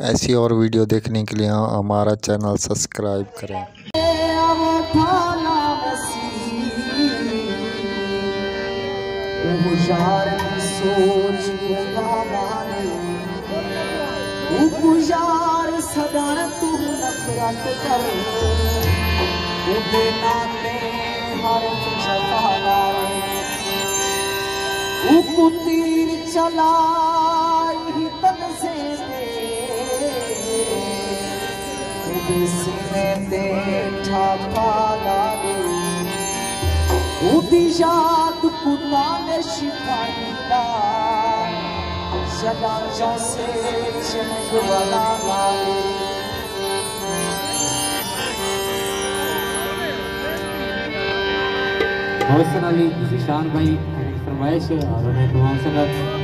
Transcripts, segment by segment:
ऐसी और वीडियो देखने के लिए हमारा चैनल सब्सक्राइब करें। चलाई सीने ते ठाठा लागे। उदी याद पुना ने शिकायता। सदा जैसे चमक वाला लागे मोहसन भाई फरमाइश। और उन्हें तमाम संगत।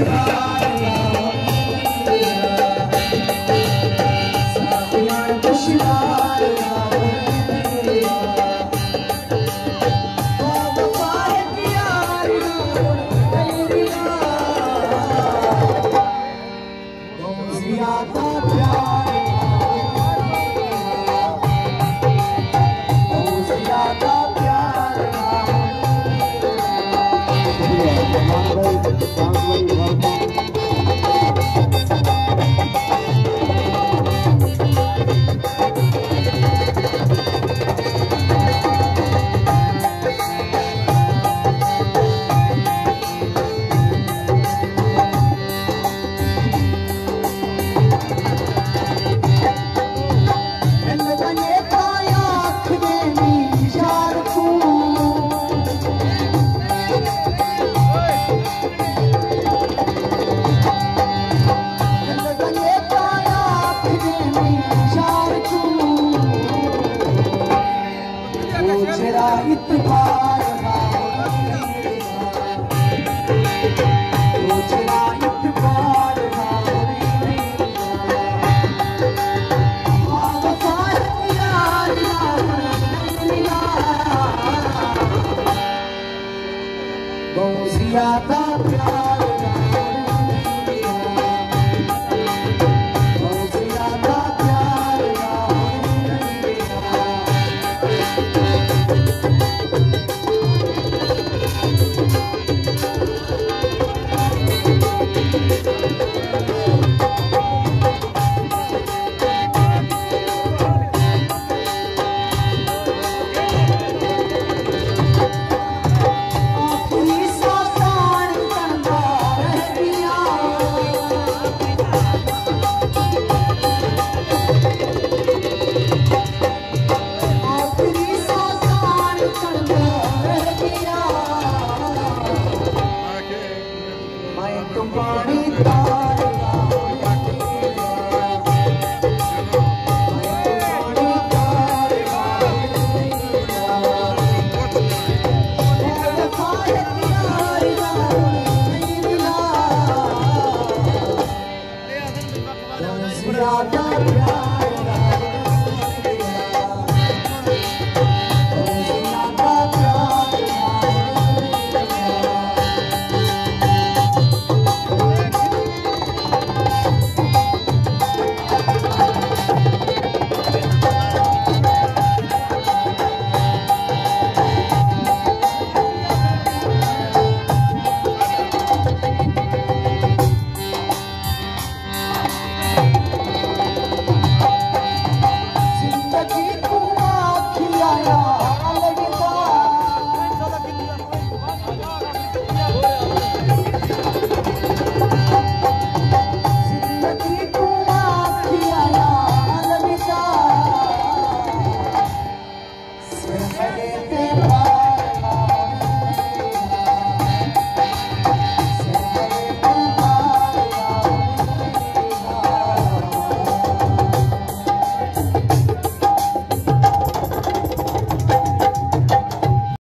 श दिया था प्यार। Brasil, Brasil, Brasil. Thank you.